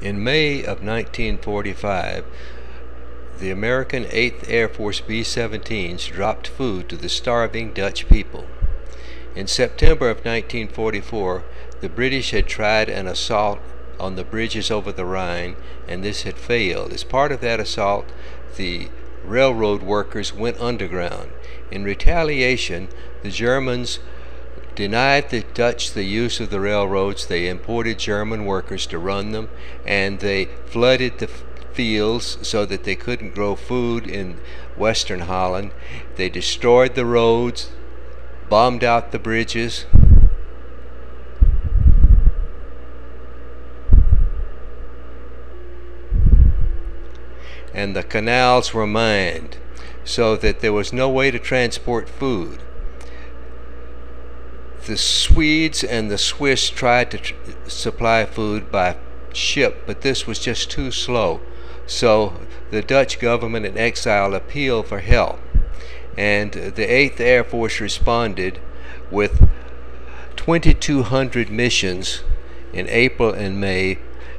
In May of 1945, the American 8th Air Force B-17s dropped food to the starving Dutch people. In September of 1944, the British had tried an assault on the bridges over the Rhine, and this had failed. As part of that assault, the railroad workers went underground. In retaliation, the Germans denied the Dutch the use of the railroads. They imported German workers to run them, and they flooded the fields so that they couldn't grow food in western Holland. They destroyed the roads, bombed out the bridges. And the canals were mined so that there was no way to transport food the Swedes and the Swiss tried to tr supply food by ship, but this was just too slow. So the Dutch government in exile appealed for help. And the 8th Air Force responded with 2,200 missions in April and May,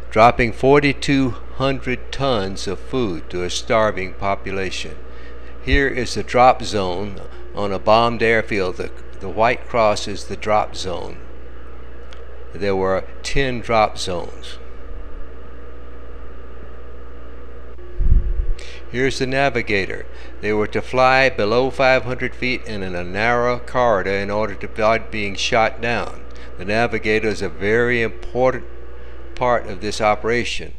dropping 4,200 tons of food to a starving population. Here is the drop zone on a bombed airfield. The white cross is the drop zone. There were 10 drop zones. Here's the navigator. They were to fly below 500 feet and in a narrow corridor in order to avoid being shot down. The navigator is a very important part of this operation.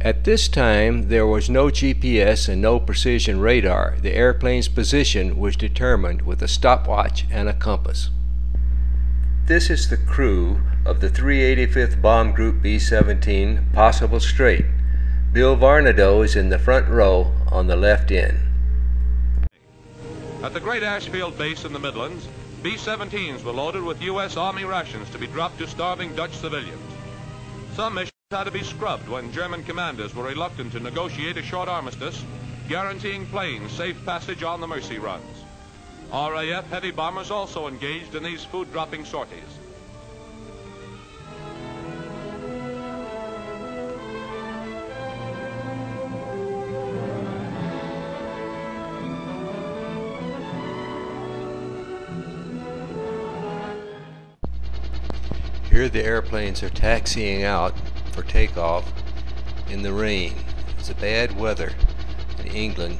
At this time, there was no GPS and no precision radar. The airplane's position was determined with a stopwatch and a compass. This is the crew of the 385th Bomb Group B-17 Possible Strait. Bill Varnedoe is in the front row on the left end. At the Great Ashfield base in the Midlands, B-17s were loaded with U.S. Army rations to be dropped to starving Dutch civilians. Some missions had to be scrubbed when German commanders were reluctant to negotiate a short armistice, guaranteeing planes safe passage on the Mercy runs. RAF heavy bombers also engaged in these food-dropping sorties. Here the airplanes are taxiing out for takeoff in the rain. It's a bad weather in England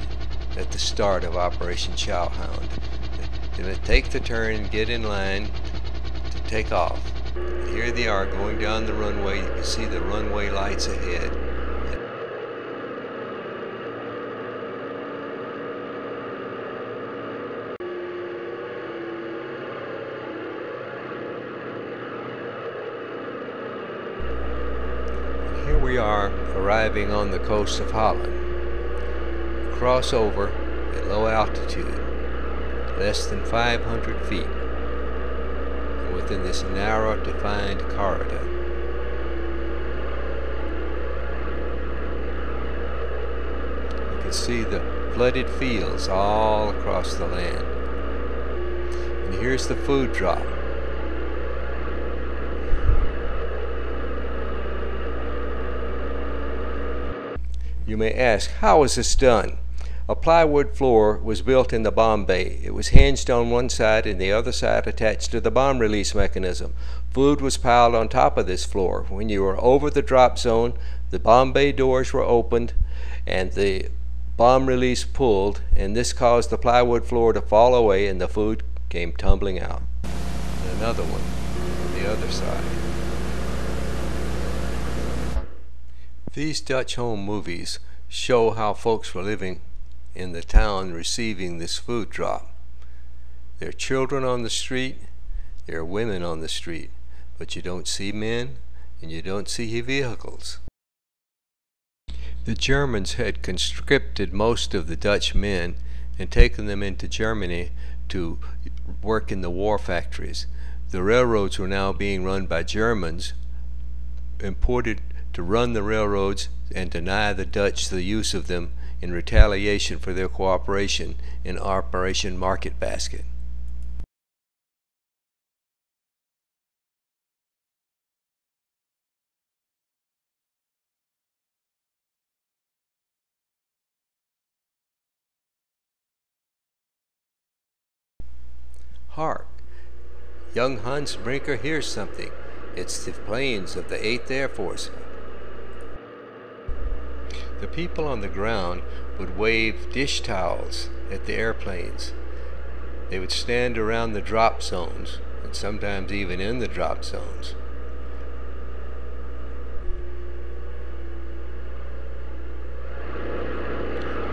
at the start of Operation Chowhound. They take the turn and get in line to take off. Here they are going down the runway. You can see the runway lights ahead. Here we are arriving on the coast of Holland. Cross over at low altitude, less than 500 feet, and within this narrow defined corridor. You can see the flooded fields all across the land. And here's the food drop. You may ask, how was this done? A plywood floor was built in the bomb bay. It was hinged on one side and the other side attached to the bomb release mechanism. Food was piled on top of this floor. When you were over the drop zone, the bomb bay doors were opened and the bomb release pulled, and this caused the plywood floor to fall away and the food came tumbling out. Another one on the other side. These Dutch home movies show how folks were living in the town receiving this food drop. There are children on the street, there are women on the street, but you don't see men and you don't see vehicles. The Germans had conscripted most of the Dutch men and taken them into Germany to work in the war factories. The railroads were now being run by Germans imported to run the railroads and deny the Dutch the use of them in retaliation for their cooperation in Operation Market Basket. Hark! Young Hans Brinker hears something. It's the planes of the 8th Air Force the people on the ground would wave dish towels at the airplanes. They would stand around the drop zones, and sometimes even in the drop zones.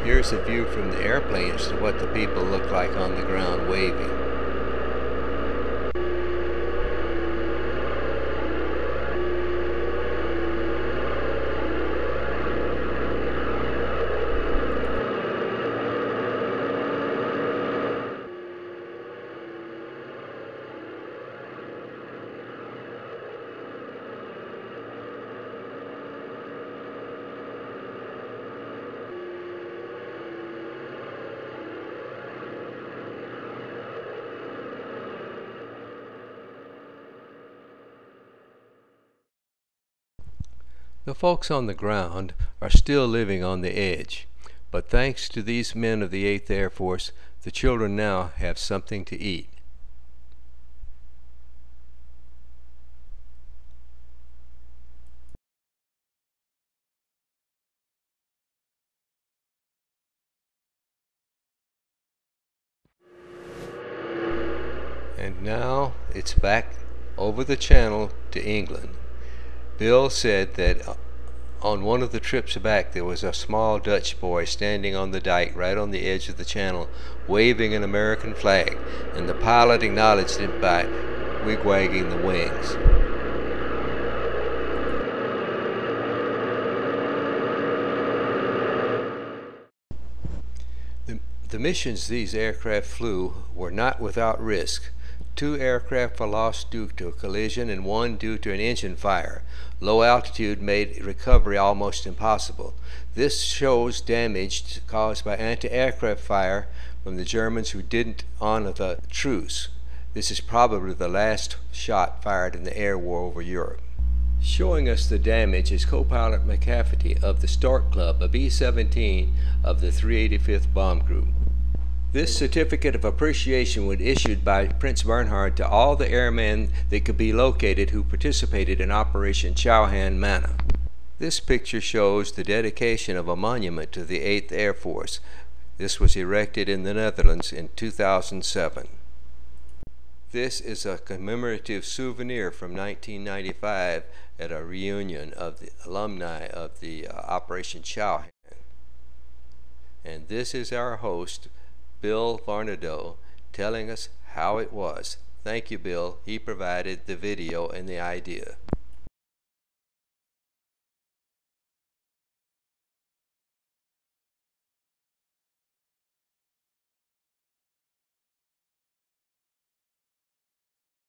Here's a view from the airplanes of what the people look like on the ground waving. The folks on the ground are still living on the edge, but thanks to these men of the 8th Air Force, the children now have something to eat. And now it's back over the channel to England. Bill said that uh, on one of the trips back there was a small Dutch boy standing on the dike right on the edge of the channel waving an American flag and the pilot acknowledged it by wigwagging the wings. The, the missions these aircraft flew were not without risk. Two aircraft were lost due to a collision and one due to an engine fire. Low altitude made recovery almost impossible. This shows damage caused by anti-aircraft fire from the Germans who didn't honor the truce. This is probably the last shot fired in the air war over Europe. Showing us the damage is co-pilot McCafferty of the Stork Club, a B-17 of the 385th Bomb Group. This certificate of appreciation was issued by Prince Bernhard to all the airmen that could be located who participated in Operation Chowhound Manna. This picture shows the dedication of a monument to the 8th Air Force. This was erected in the Netherlands in 2007. This is a commemorative souvenir from 1995 at a reunion of the alumni of the uh, Operation Chowhound. And this is our host, Bill Varnedoe telling us how it was. Thank you, Bill. He provided the video and the idea.